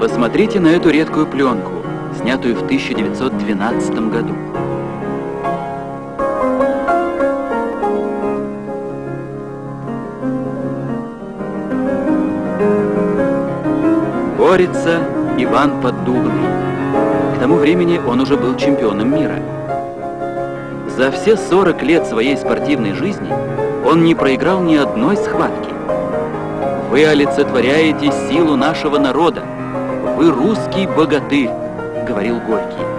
Посмотрите на эту редкую пленку, снятую в 1912 году. Борется Иван Поддубный. К тому времени он уже был чемпионом мира. За все 40 лет своей спортивной жизни он не проиграл ни одной схватки. Вы олицетворяете силу нашего народа. Вы русский богатырь, говорил Горький.